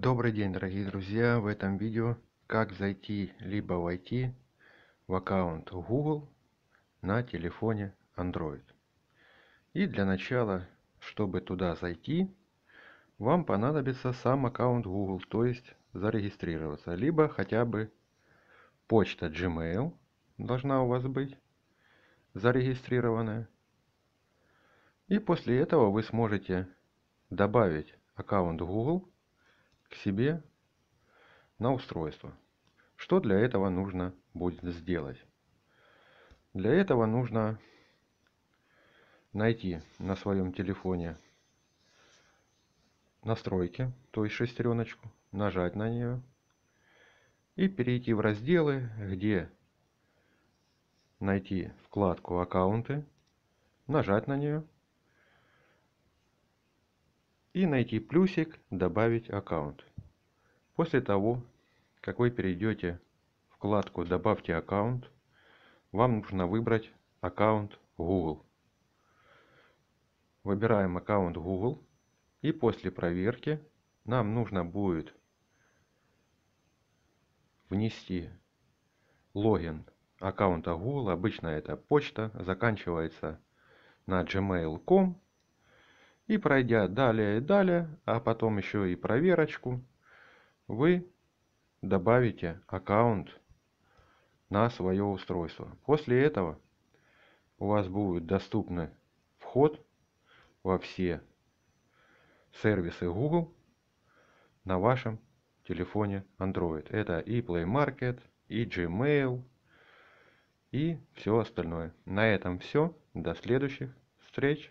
Добрый день, дорогие друзья! В этом видео как зайти либо войти в аккаунт Google на телефоне Android. И для начала, чтобы туда зайти, вам понадобится сам аккаунт Google, то есть зарегистрироваться. Либо хотя бы почта Gmail должна у вас быть зарегистрированная. И после этого вы сможете добавить аккаунт Google к себе на устройство. Что для этого нужно будет сделать? Для этого нужно найти на своем телефоне настройки, то есть шестереночку, нажать на нее и перейти в разделы, где найти вкладку аккаунты, нажать на нее и найти плюсик «Добавить аккаунт». После того, как вы перейдете в вкладку «Добавьте аккаунт», вам нужно выбрать аккаунт Google. Выбираем аккаунт Google и после проверки нам нужно будет внести логин аккаунта Google. Обычно это почта, заканчивается на gmail.com и пройдя далее и далее, а потом еще и проверочку, вы добавите аккаунт на свое устройство. После этого у вас будет доступный вход во все сервисы Google на вашем телефоне Android. Это и Play Market, и Gmail, и все остальное. На этом все. До следующих встреч.